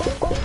Thank you.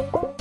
you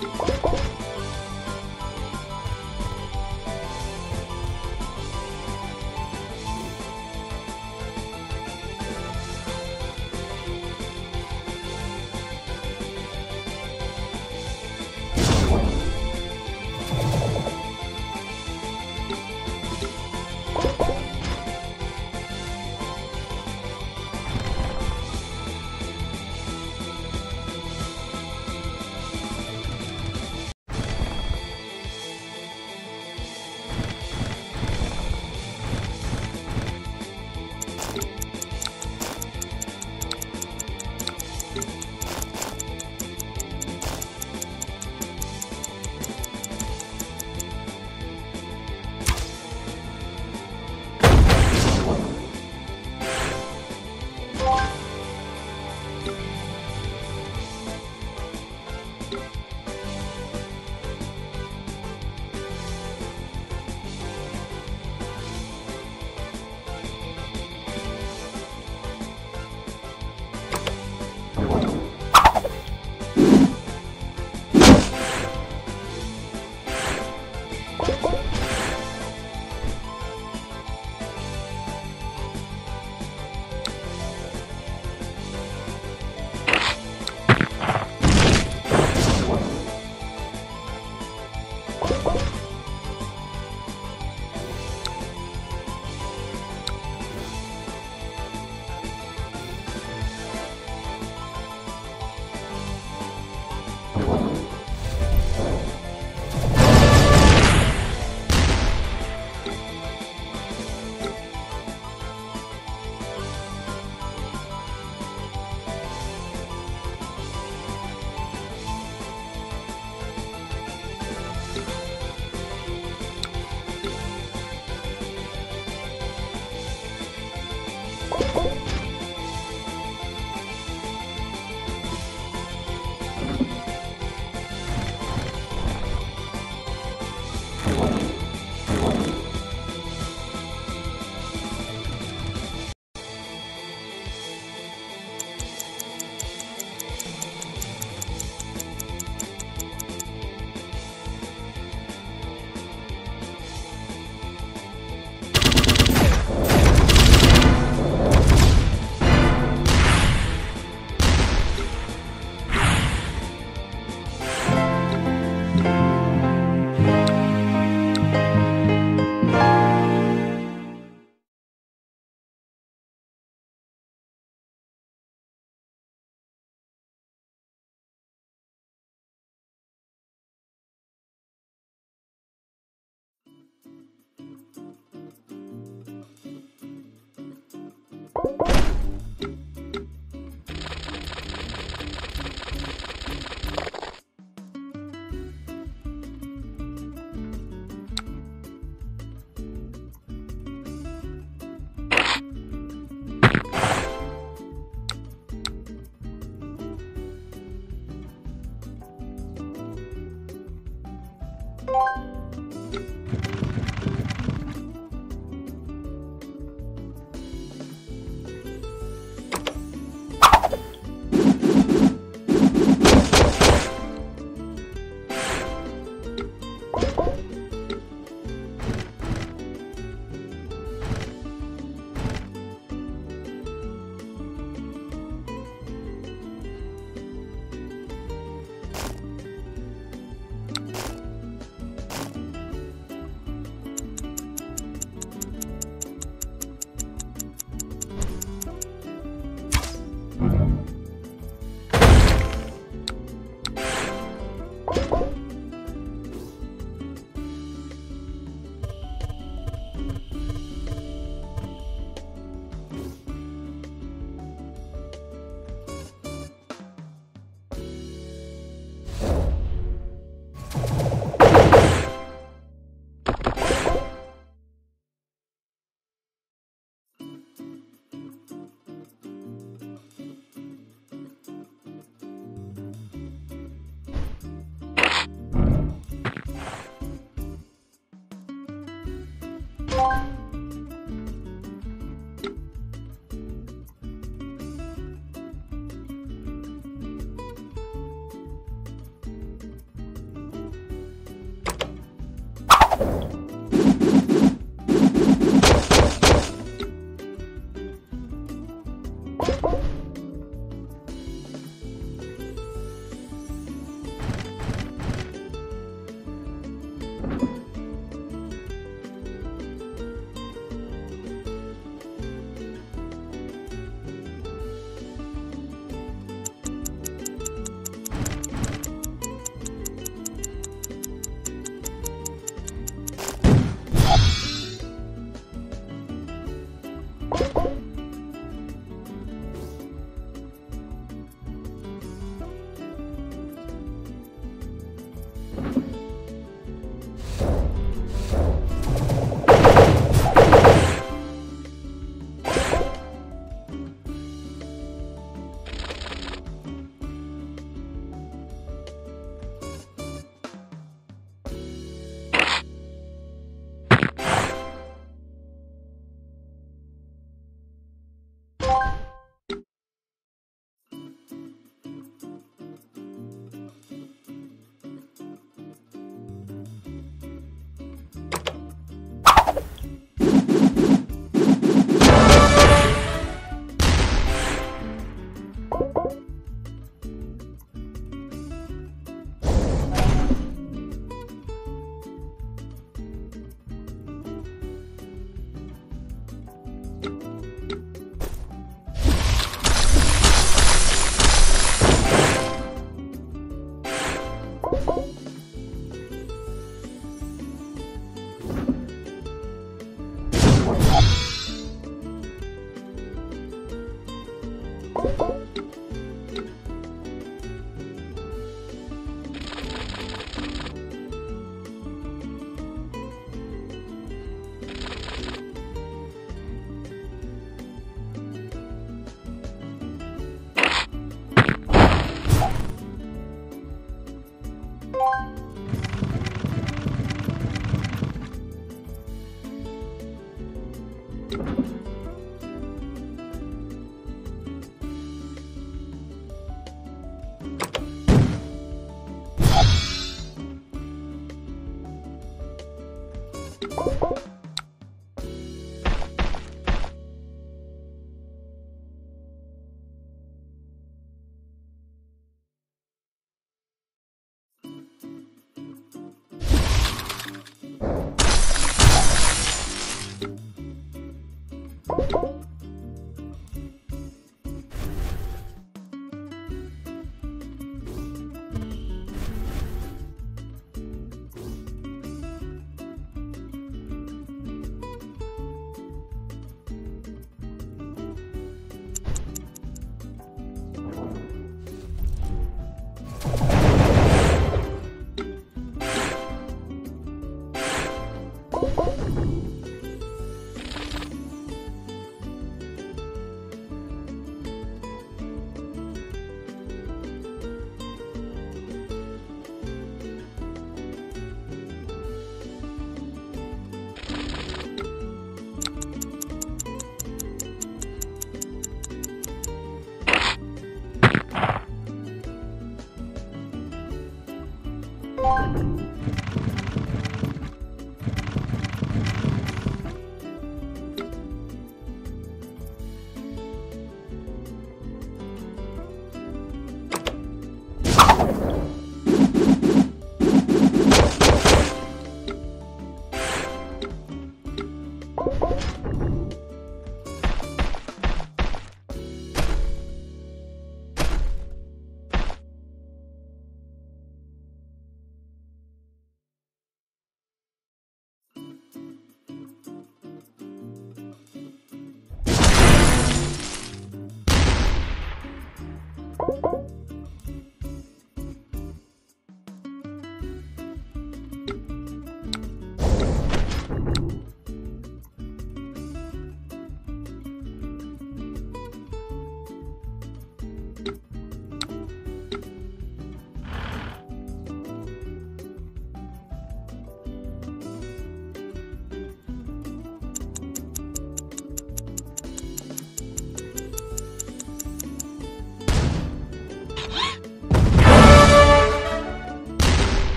Música